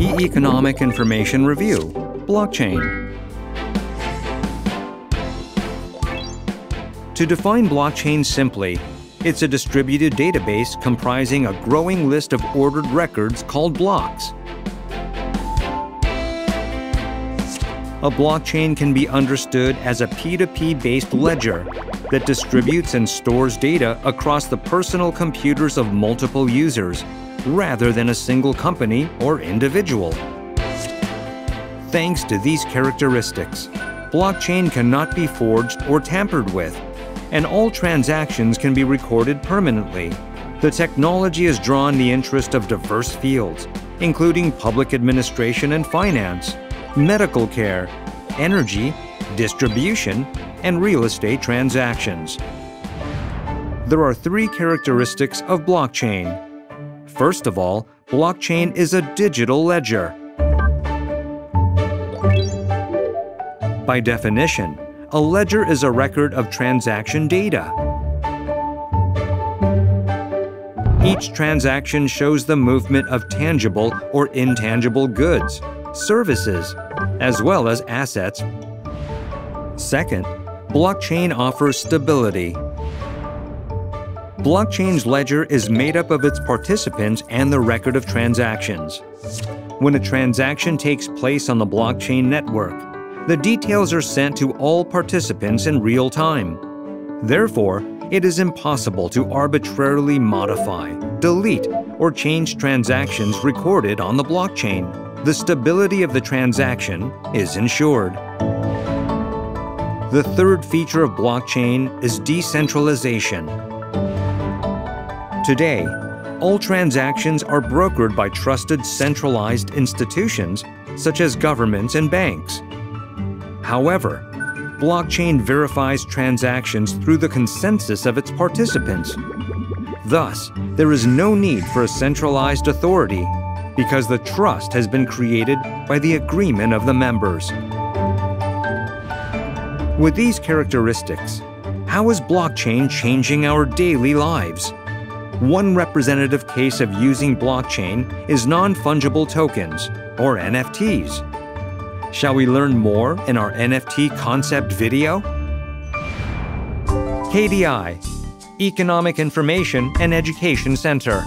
E-Economic Information Review, Blockchain. To define blockchain simply, it's a distributed database comprising a growing list of ordered records called blocks. A blockchain can be understood as a P2P based ledger that distributes and stores data across the personal computers of multiple users rather than a single company or individual. Thanks to these characteristics, blockchain cannot be forged or tampered with, and all transactions can be recorded permanently. The technology has drawn the interest of diverse fields, including public administration and finance, medical care, energy, distribution, and real estate transactions. There are three characteristics of blockchain. First of all, blockchain is a digital ledger. By definition, a ledger is a record of transaction data. Each transaction shows the movement of tangible or intangible goods, services, as well as assets. Second, blockchain offers stability. Blockchain's ledger is made up of its participants and the record of transactions. When a transaction takes place on the blockchain network, the details are sent to all participants in real time. Therefore, it is impossible to arbitrarily modify, delete, or change transactions recorded on the blockchain. The stability of the transaction is ensured. The third feature of blockchain is decentralization. Today, all transactions are brokered by trusted centralized institutions such as governments and banks. However, blockchain verifies transactions through the consensus of its participants. Thus, there is no need for a centralized authority because the trust has been created by the agreement of the members. With these characteristics, how is blockchain changing our daily lives? One representative case of using blockchain is non-fungible tokens, or NFTs. Shall we learn more in our NFT concept video? KDI, Economic Information and Education Center.